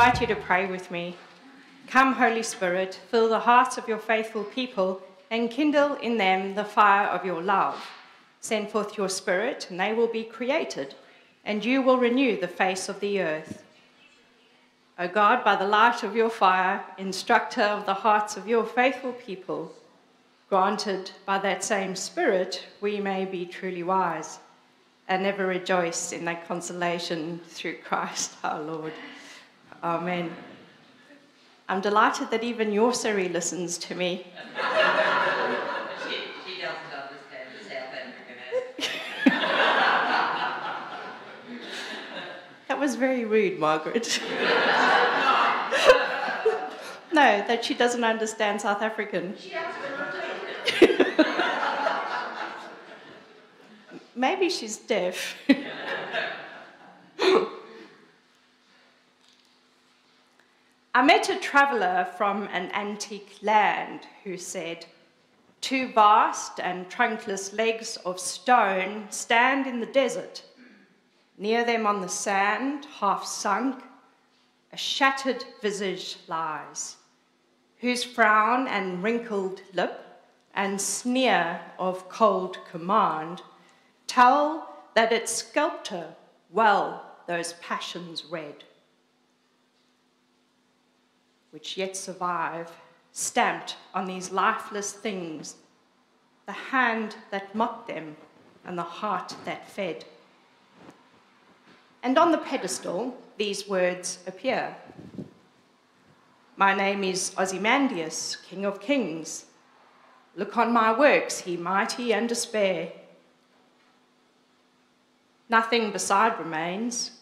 invite you to pray with me. Come, Holy Spirit, fill the hearts of your faithful people and kindle in them the fire of your love. Send forth your Spirit, and they will be created, and you will renew the face of the earth. O God, by the light of your fire, instructor of the hearts of your faithful people, granted by that same Spirit, we may be truly wise and ever rejoice in that consolation through Christ our Lord. Amen. I'm delighted that even your Siri listens to me. she, she doesn't understand South African That was very rude, Margaret. no, that she doesn't understand South African. Maybe she's deaf. I met a traveller from an antique land who said, Two vast and trunkless legs of stone stand in the desert. Near them on the sand, half sunk, a shattered visage lies, whose frown and wrinkled lip and sneer of cold command tell that its sculptor well those passions read which yet survive, stamped on these lifeless things, the hand that mocked them and the heart that fed. And on the pedestal, these words appear My name is Ozymandias, King of Kings. Look on my works, he mighty and despair. Nothing beside remains,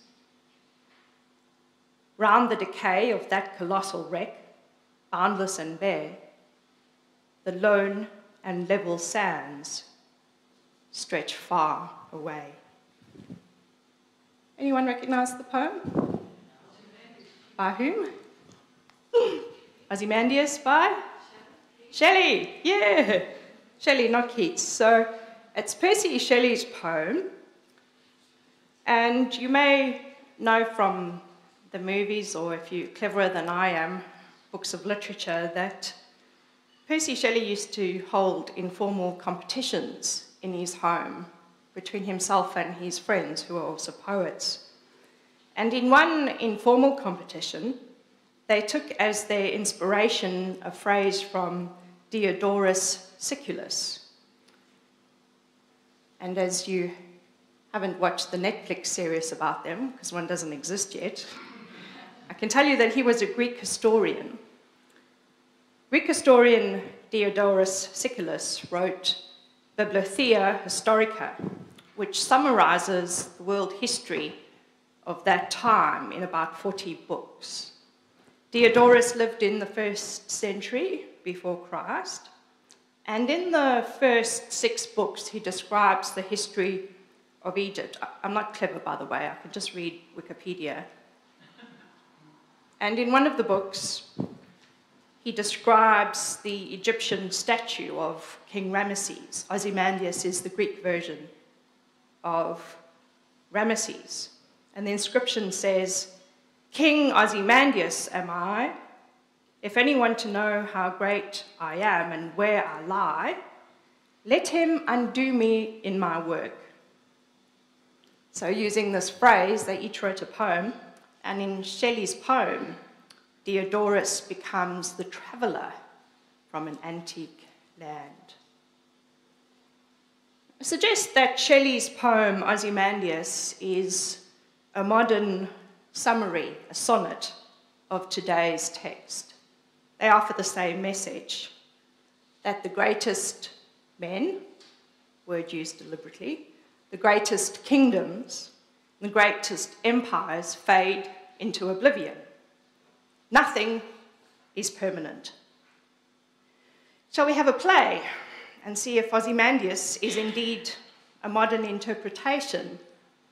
round the decay of that colossal wreck, boundless and bare, the lone and level sands stretch far away. Anyone recognize the poem? By whom? Ozymandias by? Shelley, yeah. Shelley, not Keats. So it's Percy Shelley's poem, and you may know from the movies, or if you're cleverer than I am, books of literature, that Percy Shelley used to hold informal competitions in his home between himself and his friends, who were also poets. And in one informal competition, they took as their inspiration a phrase from Diodorus Siculus. And as you haven't watched the Netflix series about them, because one doesn't exist yet, I can tell you that he was a Greek historian. Greek historian Diodorus Siculus wrote Bibliotheca Historica, which summarizes the world history of that time in about 40 books. Diodorus lived in the first century before Christ, and in the first six books, he describes the history of Egypt. I'm not clever, by the way, I can just read Wikipedia. And in one of the books, he describes the Egyptian statue of King Ramesses. Ozymandias is the Greek version of Ramesses. And the inscription says, King Ozymandias am I. If anyone to know how great I am and where I lie, let him undo me in my work. So, using this phrase, they each wrote a poem and in Shelley's poem, Diodorus becomes the traveller from an antique land. I suggest that Shelley's poem, Ozymandias, is a modern summary, a sonnet of today's text. They offer the same message that the greatest men, word used deliberately, the greatest kingdoms, the greatest empires fade into oblivion. Nothing is permanent. Shall we have a play and see if Ozymandias is indeed a modern interpretation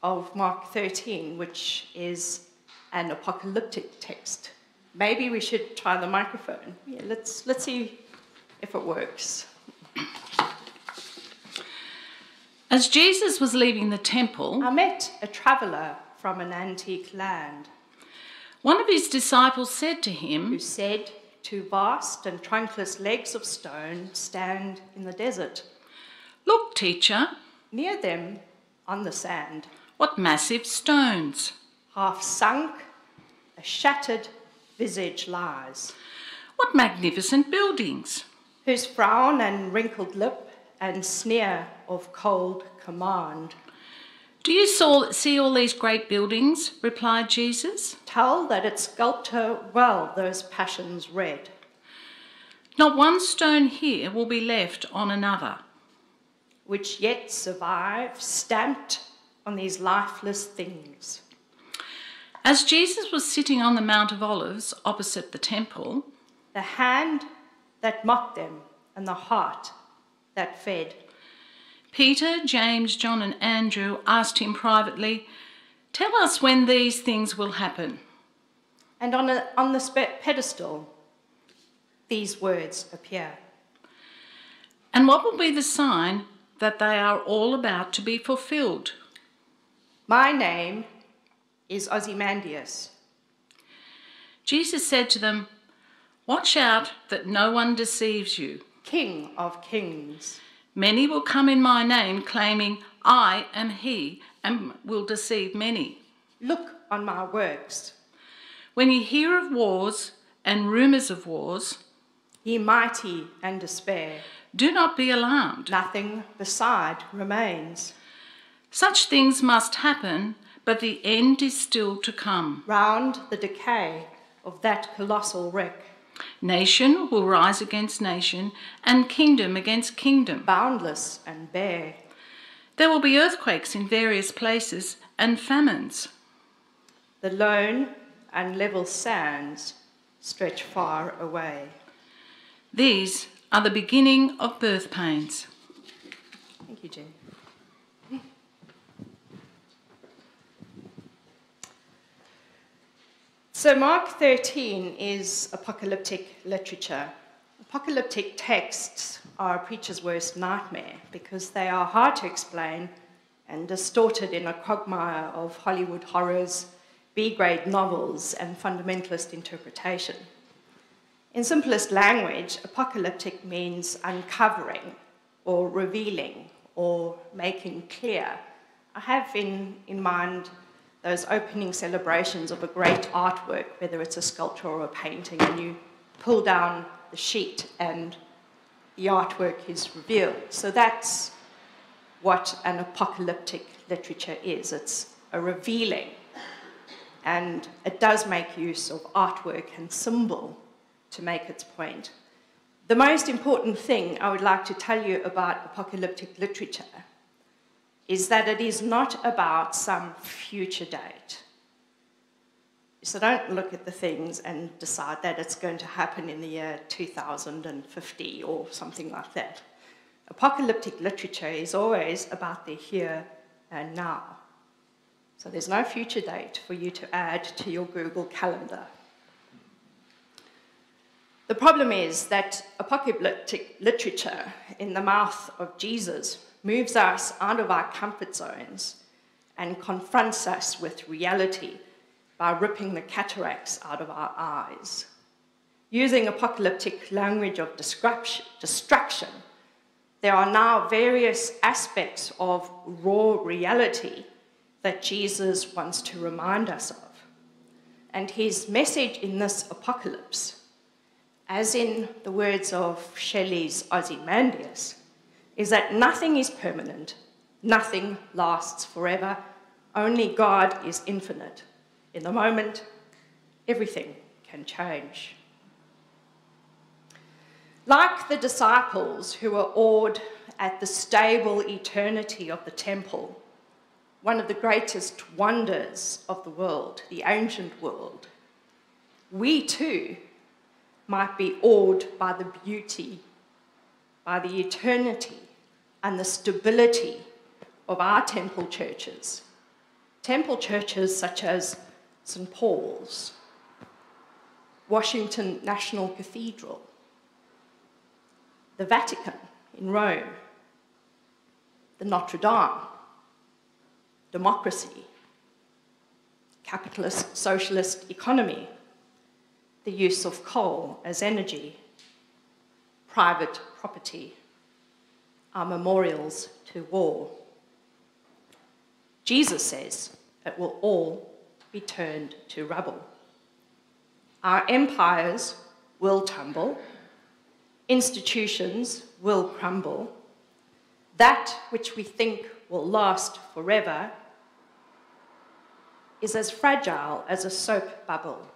of Mark 13, which is an apocalyptic text? Maybe we should try the microphone. Yeah, let's, let's see if it works. As Jesus was leaving the temple, I met a traveller from an antique land. One of his disciples said to him, who said, Two vast and trunkless legs of stone stand in the desert. Look, teacher, Near them, on the sand, what massive stones! half sunk, a shattered visage lies, What magnificent buildings! whose frown and wrinkled lip and sneer of cold command Do you saw, see all these great buildings? replied Jesus. tell that its sculptor well those passions read. Not one stone here will be left on another. which yet survive, stamped on these lifeless things. As Jesus was sitting on the Mount of Olives opposite the temple, The hand that mocked them and the heart that fed. Peter, James, John, and Andrew asked him privately, Tell us when these things will happen. And on, a, on the spe- pedestal, these words appear And what will be the sign that they are all about to be fulfilled? My name is Ozymandias. Jesus said to them, Watch out that no one deceives you. King of kings. Many will come in my name, claiming, I am he, and will deceive many. Look on my works. When you hear of wars and rumours of wars, Ye mighty and despair. do not be alarmed. Nothing beside remains. Such things must happen, but the end is still to come. Round the decay of that colossal wreck, Nation will rise against nation, and kingdom against kingdom. boundless and bare. There will be earthquakes in various places and famines. The lone and level sands stretch far away. These are the beginning of birth pains. Thank you, Jen. So, Mark 13 is apocalyptic literature. Apocalyptic texts are a preacher's worst nightmare because they are hard to explain and distorted in a quagmire of Hollywood horrors, B grade novels, and fundamentalist interpretation. In simplest language, apocalyptic means uncovering or revealing or making clear. I have in, in mind those opening celebrations of a great artwork, whether it's a sculpture or a painting, and you pull down the sheet and the artwork is revealed. So that's what an apocalyptic literature is it's a revealing. And it does make use of artwork and symbol to make its point. The most important thing I would like to tell you about apocalyptic literature is that it is not about some future date. So don't look at the things and decide that it's going to happen in the year 2050 or something like that. Apocalyptic literature is always about the here and now. So there's no future date for you to add to your Google Calendar. The problem is that apocalyptic literature in the mouth of Jesus moves us out of our comfort zones and confronts us with reality by ripping the cataracts out of our eyes. Using apocalyptic language of destruction, there are now various aspects of raw reality that Jesus wants to remind us of. And his message in this apocalypse, as in the words of Shelley's Ozymandias, is that nothing is permanent, nothing lasts forever, only God is infinite. In the moment, everything can change. Like the disciples who were awed at the stable eternity of the temple, one of the greatest wonders of the world, the ancient world, we too might be awed by the beauty, by the eternity, and the stability of our temple churches. Temple churches such as St. Paul's, Washington National Cathedral, the Vatican in Rome, the Notre Dame, democracy, capitalist socialist economy, the use of coal as energy, private property, our memorials to war. Jesus says it will all be turned to rubble. Our empires will tumble, institutions will crumble, that which we think will last forever is as fragile as a soap bubble.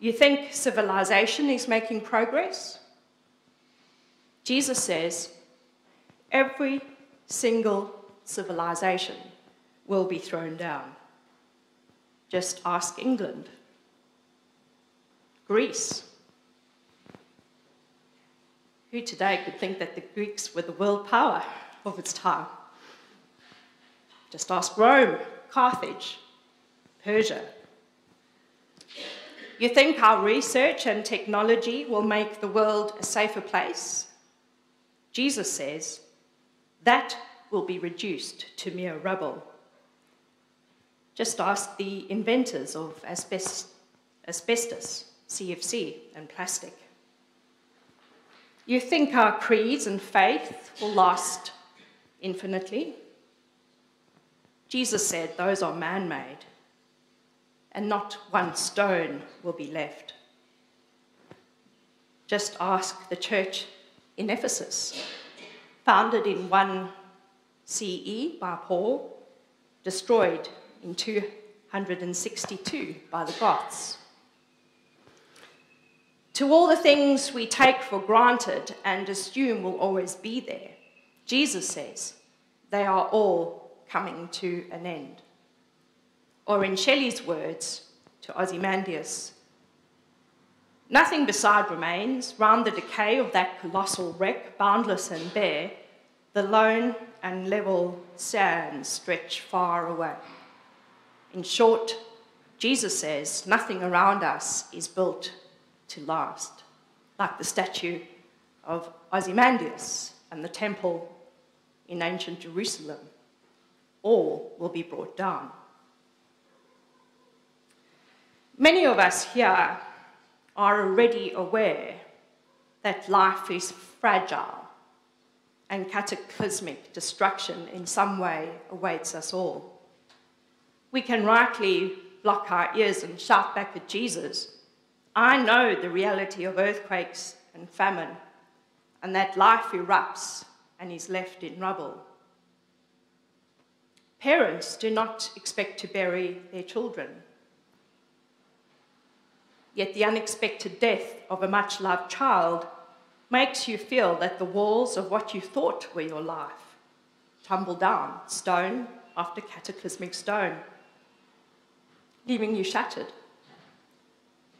You think civilization is making progress? Jesus says every single civilization will be thrown down. Just ask England, Greece. Who today could think that the Greeks were the world power of its time? Just ask Rome, Carthage, Persia. You think our research and technology will make the world a safer place? Jesus says that will be reduced to mere rubble. Just ask the inventors of asbestos, CFC, and plastic. You think our creeds and faith will last infinitely? Jesus said those are man made, and not one stone will be left. Just ask the church in Ephesus, founded in 1 CE by Paul, destroyed in 262 by the Goths. To all the things we take for granted and assume will always be there, Jesus says they are all coming to an end. Or in Shelley's words to Ozymandias, nothing beside remains round the decay of that colossal wreck, boundless and bare, the lone and level sands stretch far away. In short, Jesus says nothing around us is built to last, like the statue of Ozymandias and the temple in ancient Jerusalem all will be brought down. Many of us here are already aware that life is fragile and cataclysmic destruction in some way awaits us all. We can rightly block our ears and shout back at Jesus, I know the reality of earthquakes and famine, and that life erupts and is left in rubble. Parents do not expect to bury their children. Yet the unexpected death of a much loved child makes you feel that the walls of what you thought were your life tumble down, stone after cataclysmic stone, leaving you shattered.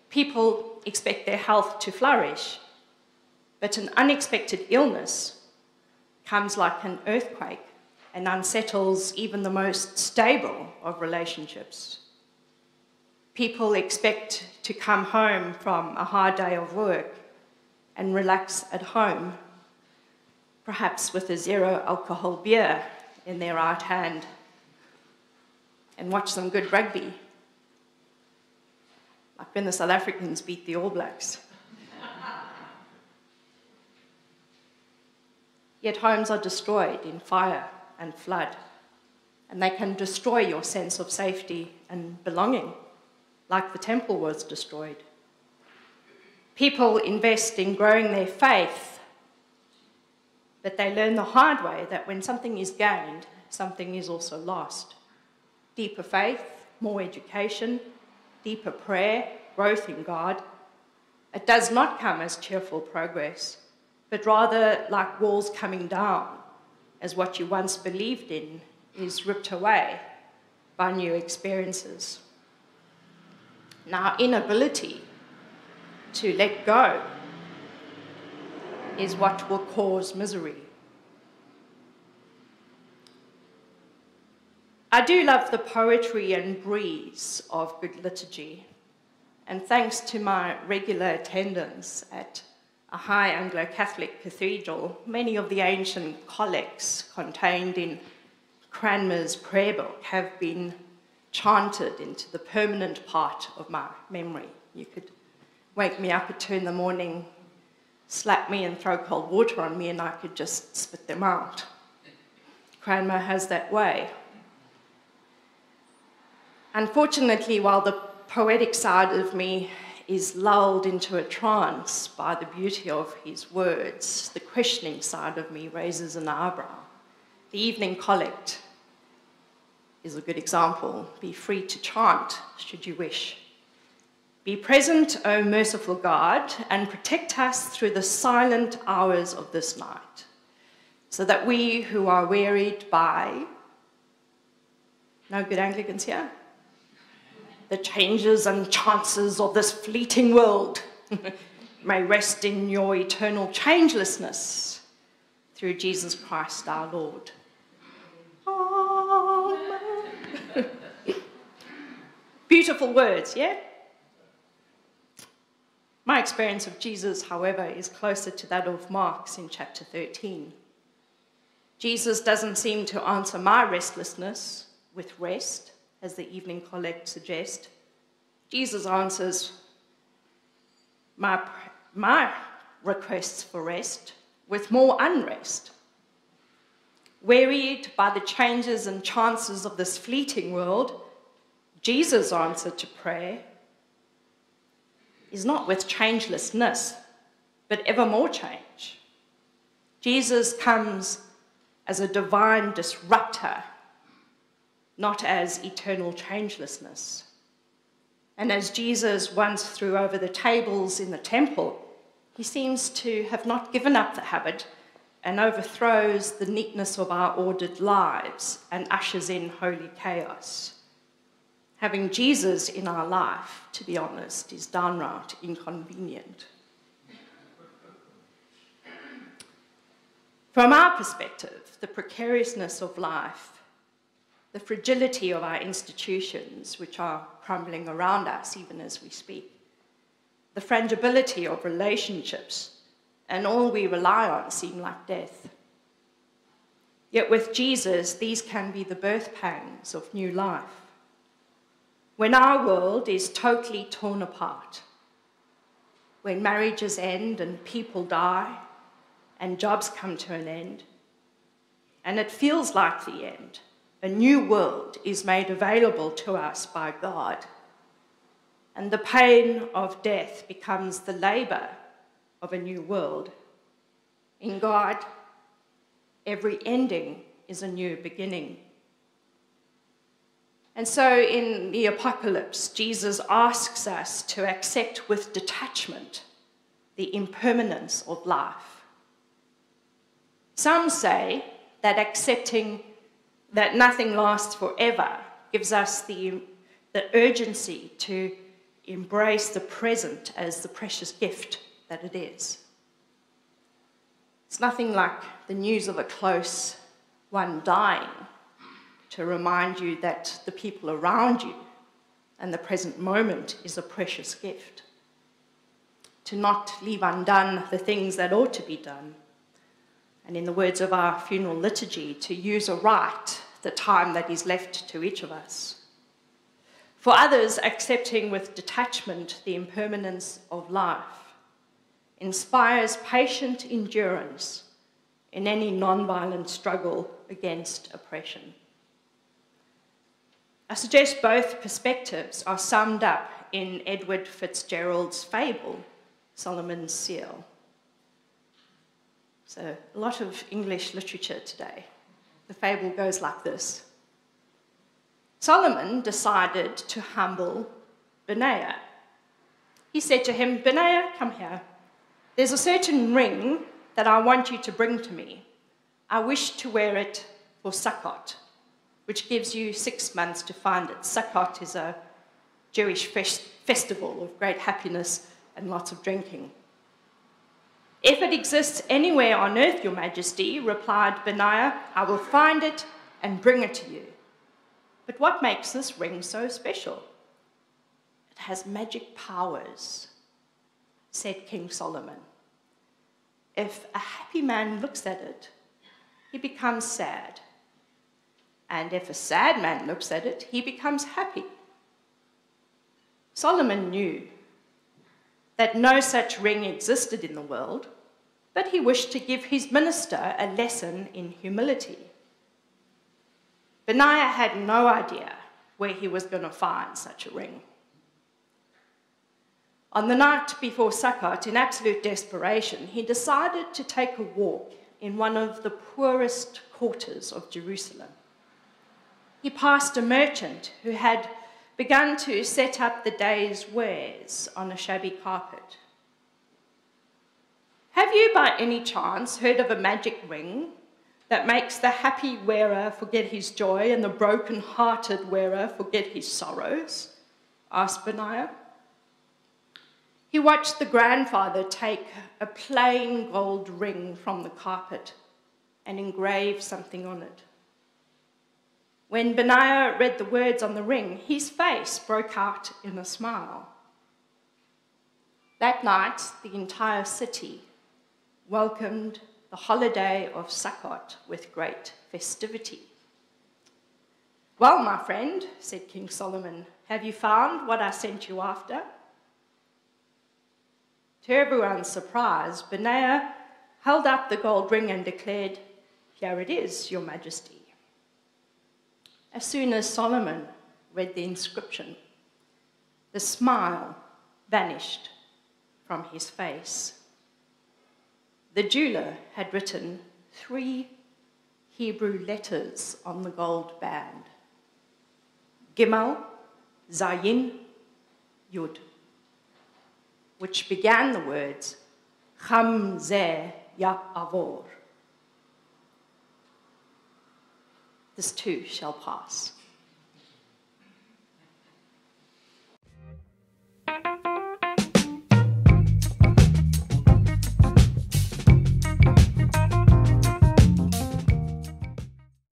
People expect their health to flourish, but an unexpected illness comes like an earthquake and unsettles even the most stable of relationships. People expect to come home from a hard day of work and relax at home, perhaps with a zero alcohol beer in their right hand, and watch some good rugby, like when the South Africans beat the All Blacks. Yet homes are destroyed in fire and flood, and they can destroy your sense of safety and belonging, like the temple was destroyed. People invest in growing their faith, but they learn the hard way that when something is gained, something is also lost. Deeper faith, more education, deeper prayer, growth in God. It does not come as cheerful progress, but rather like walls coming down as what you once believed in is ripped away by new experiences. Now, inability to let go is what will cause misery. I do love the poetry and breeze of good liturgy, and thanks to my regular attendance at a high Anglo Catholic cathedral, many of the ancient collects contained in Cranmer's prayer book have been chanted into the permanent part of my memory. You could wake me up at two in the morning, slap me and throw cold water on me, and I could just spit them out. Cranmer has that way. Unfortunately, while the poetic side of me is lulled into a trance by the beauty of his words, the questioning side of me raises an eyebrow. The evening collect is a good example. Be free to chant, should you wish. Be present, O merciful God, and protect us through the silent hours of this night, so that we who are wearied by, no good Anglicans here, the changes and chances of this fleeting world may rest in your eternal changelessness through Jesus Christ our Lord. Beautiful words, yeah? My experience of Jesus, however, is closer to that of Mark's in chapter 13. Jesus doesn't seem to answer my restlessness with rest as the evening collect suggests, Jesus answers my, my requests for rest with more unrest. Wearied by the changes and chances of this fleeting world, Jesus' answer to prayer is not with changelessness, but ever more change. Jesus comes as a divine disruptor not as eternal changelessness. And as Jesus once threw over the tables in the temple, he seems to have not given up the habit and overthrows the neatness of our ordered lives and ushers in holy chaos. Having Jesus in our life, to be honest, is downright inconvenient. From our perspective, the precariousness of life the fragility of our institutions, which are crumbling around us even as we speak, the frangibility of relationships, and all we rely on seem like death. Yet with Jesus, these can be the birth pangs of new life. When our world is totally torn apart, when marriages end and people die and jobs come to an end, and it feels like the end, a new world is made available to us by God. And the pain of death becomes the labour of a new world. In God, every ending is a new beginning. And so in the apocalypse, Jesus asks us to accept with detachment the impermanence of life. Some say that accepting that nothing lasts forever gives us the, the urgency to embrace the present as the precious gift that it is. It's nothing like the news of a close one dying to remind you that the people around you and the present moment is a precious gift. To not leave undone the things that ought to be done and in the words of our funeral liturgy, to use aright the time that is left to each of us. For others, accepting with detachment the impermanence of life inspires patient endurance in any non-violent struggle against oppression. I suggest both perspectives are summed up in Edward Fitzgerald's fable, Solomon's Seal. So, a lot of English literature today. The fable goes like this Solomon decided to humble Benaiah. He said to him, Benaiah, come here. There's a certain ring that I want you to bring to me. I wish to wear it for Sukkot, which gives you six months to find it. Sukkot is a Jewish festival of great happiness and lots of drinking. If it exists anywhere on earth, Your Majesty, replied Benaiah, I will find it and bring it to you. But what makes this ring so special? It has magic powers, said King Solomon. If a happy man looks at it, he becomes sad. And if a sad man looks at it, he becomes happy. Solomon knew that no such ring existed in the world, but he wished to give his minister a lesson in humility. Benaiah had no idea where he was going to find such a ring. On the night before Sukkot, in absolute desperation, he decided to take a walk in one of the poorest quarters of Jerusalem. He passed a merchant who had begun to set up the day's wares on a shabby carpet. Have you by any chance heard of a magic ring that makes the happy wearer forget his joy and the broken hearted wearer forget his sorrows? asked Benaiah. He watched the grandfather take a plain gold ring from the carpet and engrave something on it. When Benaiah read the words on the ring, his face broke out in a smile. That night, the entire city welcomed the holiday of Sukkot with great festivity. Well, my friend, said King Solomon, have you found what I sent you after? To everyone's surprise, Benaiah held up the gold ring and declared, Here it is, Your Majesty. As soon as Solomon read the inscription, the smile vanished from his face. The jeweler had written three Hebrew letters on the gold band Gimel, Zayin, Yud, which began the words Cham Zeh This too shall pass.